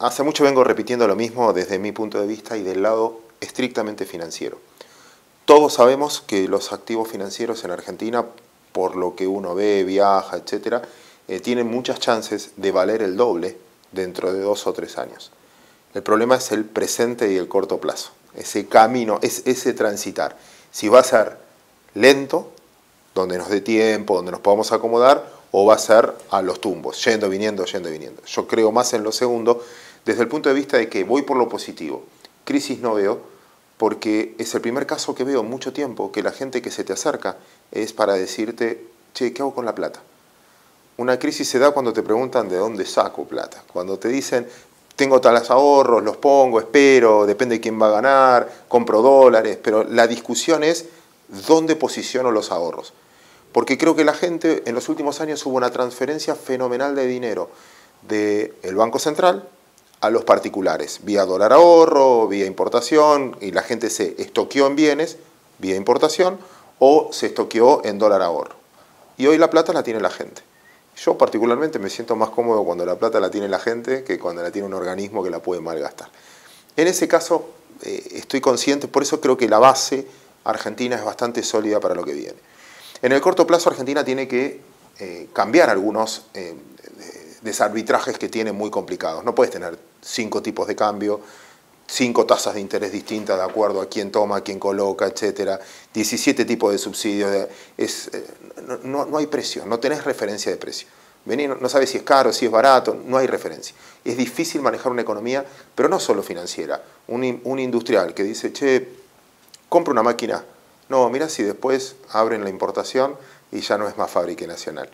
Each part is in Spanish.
hace mucho vengo repitiendo lo mismo desde mi punto de vista y del lado estrictamente financiero. Todos sabemos que los activos financieros en Argentina, por lo que uno ve, viaja, etc., eh, tienen muchas chances de valer el doble dentro de dos o tres años. El problema es el presente y el corto plazo, ese camino, es ese transitar. Si va a ser lento, donde nos dé tiempo, donde nos podamos acomodar, o va a ser a los tumbos, yendo, viniendo, yendo, viniendo. Yo creo más en lo segundo, desde el punto de vista de que voy por lo positivo. Crisis no veo, porque es el primer caso que veo mucho tiempo que la gente que se te acerca es para decirte, che, ¿qué hago con la plata? Una crisis se da cuando te preguntan de dónde saco plata, cuando te dicen, tengo tales ahorros, los pongo, espero, depende de quién va a ganar, compro dólares, pero la discusión es dónde posiciono los ahorros. Porque creo que la gente, en los últimos años hubo una transferencia fenomenal de dinero del Banco Central a los particulares, vía dólar ahorro, vía importación, y la gente se estoqueó en bienes, vía importación, o se estoqueó en dólar ahorro. Y hoy la plata la tiene la gente. Yo particularmente me siento más cómodo cuando la plata la tiene la gente que cuando la tiene un organismo que la puede malgastar. En ese caso eh, estoy consciente, por eso creo que la base argentina es bastante sólida para lo que viene. En el corto plazo Argentina tiene que eh, cambiar algunos eh, desarbitrajes que tiene muy complicados. No puedes tener cinco tipos de cambio, cinco tasas de interés distintas de acuerdo a quién toma, quién coloca, etcétera, 17 tipos de subsidios, es, eh, no, no, hay precio, no tenés referencia de precio. Vení, no, sabes si es caro, si es barato, no hay referencia. Es difícil manejar una economía, pero no solo financiera. Un, un industrial que dice, che, compra una máquina, no, mira si después abren la importación y ya no es más fábrica nacional.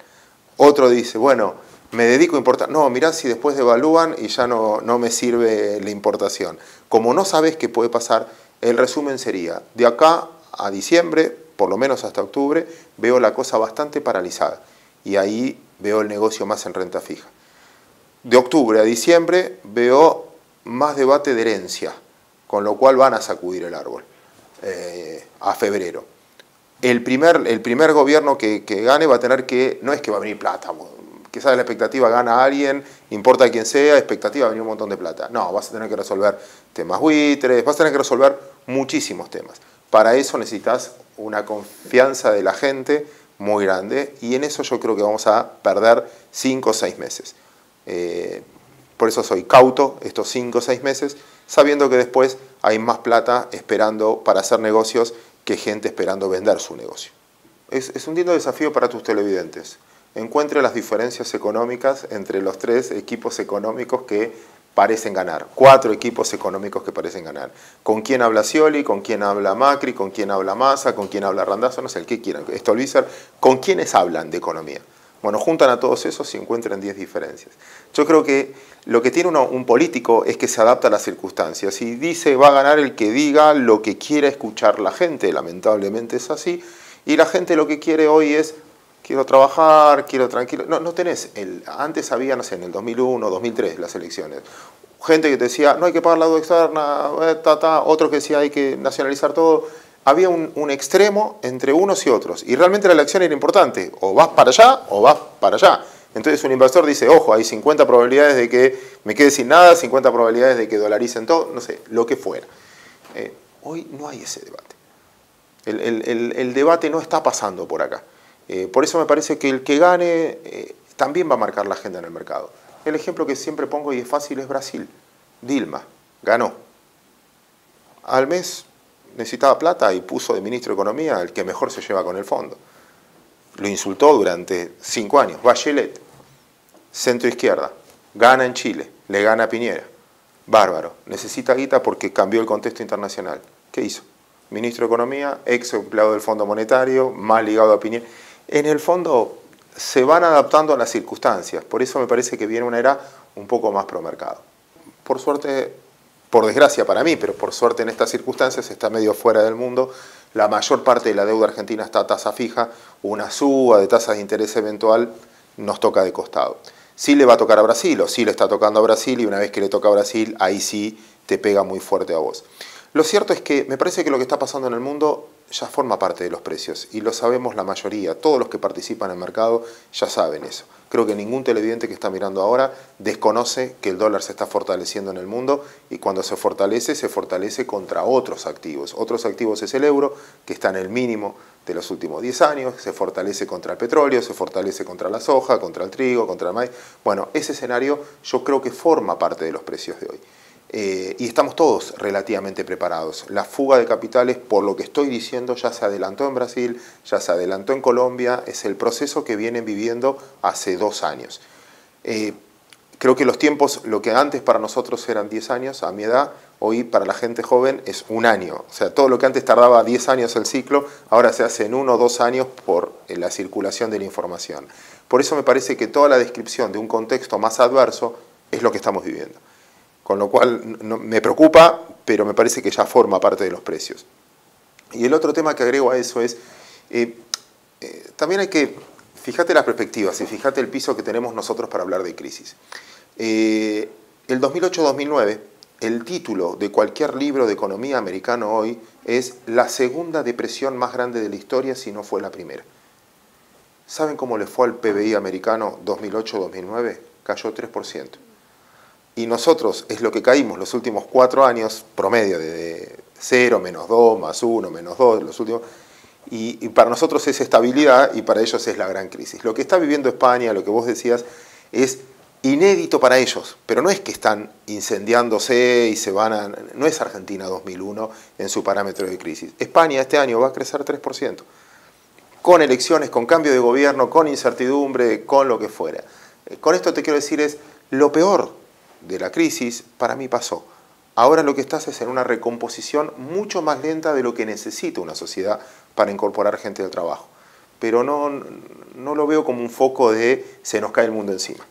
Otro dice, bueno, me dedico a importar. No, mirá si después devalúan y ya no, no me sirve la importación. Como no sabes qué puede pasar, el resumen sería, de acá a diciembre, por lo menos hasta octubre, veo la cosa bastante paralizada. Y ahí veo el negocio más en renta fija. De octubre a diciembre veo más debate de herencia, con lo cual van a sacudir el árbol. Eh, a febrero. El primer, el primer gobierno que, gane va a tener que, no es que va a venir plata, quizás la expectativa gana a alguien, importa quién sea, expectativa venir un montón de plata. No, vas a tener que resolver temas buitres, vas a tener que resolver muchísimos temas. Para eso necesitas una confianza de la gente muy grande y en eso yo creo que vamos a perder 5 o 6 meses. Eh, por eso soy cauto estos 5 o 6 meses, sabiendo que después hay más plata esperando para hacer negocios que gente esperando vender su negocio. Es, es un lindo desafío para tus televidentes. Encuentre las diferencias económicas entre los tres equipos económicos que parecen ganar. Cuatro equipos económicos que parecen ganar. ¿Con quién habla Scioli? ¿Con quién habla Macri? ¿Con quién habla Massa? ¿Con quién habla Randazzo? No sé, el que quieran. Esto ¿Con quiénes hablan de economía? Bueno, juntan a todos esos y encuentran 10 diferencias. Yo creo que lo que tiene un político es que se adapta a las circunstancias y dice va a ganar el que diga lo que quiera escuchar la gente, lamentablemente es así, y la gente lo que quiere hoy es quiero trabajar, quiero tranquilo. No, no tenés, el, antes había, no sé, en el 2001, 2003 las elecciones, gente que te decía no hay que pagar la deuda externa, eh, otro que decía hay que nacionalizar todo había un, extremo entre unos y otros. Y realmente la elección era importante. O vas para allá o vas para allá. Entonces un inversor dice, ojo, hay 50 probabilidades de que me quede sin nada, 50 probabilidades de que dolaricen todo, no sé, lo que fuera. Eh, hoy no hay ese debate. El, debate no está pasando por acá. Eh, por eso me parece que el que gane eh, también va a marcar la agenda en el mercado. El ejemplo que siempre pongo y es fácil es Brasil. Dilma ganó. Al mes necesitaba plata y puso de ministro de Economía el que mejor se lleva con el fondo. Lo insultó durante cinco años. Bachelet, centro izquierda, gana en Chile, le gana a Piñera. Bárbaro, necesita guita porque cambió el contexto internacional. ¿Qué hizo? Ministro de Economía, ex empleado del Fondo Monetario, más ligado a Piñera. En el fondo se van adaptando a las circunstancias, por eso me parece que viene una era un poco más pro mercado. Por suerte por desgracia para mí, pero por suerte en estas circunstancias está medio fuera del mundo, la mayor parte de la deuda argentina está a tasa fija, una suba de tasas de interés eventual nos toca de costado. Sí le va a tocar a Brasil, o sí le está tocando a Brasil, y una vez que le toca a Brasil, ahí sí te pega muy fuerte a vos. Lo cierto es que me parece que lo que está pasando en el mundo ya forma parte de los precios y lo sabemos la mayoría, todos los que participan en el mercado ya saben eso. Creo que ningún televidente que está mirando ahora desconoce que el dólar se está fortaleciendo en el mundo y cuando se fortalece, se fortalece contra otros activos. Otros activos es el euro, que está en el mínimo de los últimos 10 años, se fortalece contra el petróleo, se fortalece contra la soja, contra el trigo, contra el maíz. Bueno, ese escenario yo creo que forma parte de los precios de hoy. Eh, y estamos todos relativamente preparados. La fuga de capitales, por lo que estoy diciendo, ya se adelantó en Brasil, ya se adelantó en Colombia, es el proceso que vienen viviendo hace dos años. Eh, creo que los tiempos, lo que antes para nosotros eran 10 años, a mi edad, hoy para la gente joven es un año. O sea, todo lo que antes tardaba 10 años el ciclo, ahora se hace en uno o dos años por eh, la circulación de la información. Por eso me parece que toda la descripción de un contexto más adverso es lo que estamos viviendo con lo cual me preocupa, pero me parece que ya forma parte de los precios. Y el otro tema que agrego a eso es, eh, eh, también hay que, fíjate las perspectivas y fíjate el piso que tenemos nosotros para hablar de crisis. Eh, el 2008-2009, el título de cualquier libro de economía americano hoy es la segunda depresión más grande de la historia si no fue la primera. ¿Saben cómo le fue al PBI americano 2008-2009? Cayó 3% y nosotros es lo que caímos los últimos cuatro años, promedio de 0, menos 2, más 1, menos 2, los últimos, y, para nosotros es estabilidad y para ellos es la gran crisis. Lo que está viviendo España, lo que vos decías, es inédito para ellos, pero no es que están incendiándose y se van a... No es Argentina 2001 en su parámetro de crisis. España este año va a crecer 3%, con elecciones, con cambio de gobierno, con incertidumbre, con lo que fuera. Eh, con esto te quiero decir es, lo peor de la crisis, para mí pasó. Ahora lo que estás es en una recomposición mucho más lenta de lo que necesita una sociedad para incorporar gente al trabajo. Pero no, no lo veo como un foco de se nos cae el mundo encima.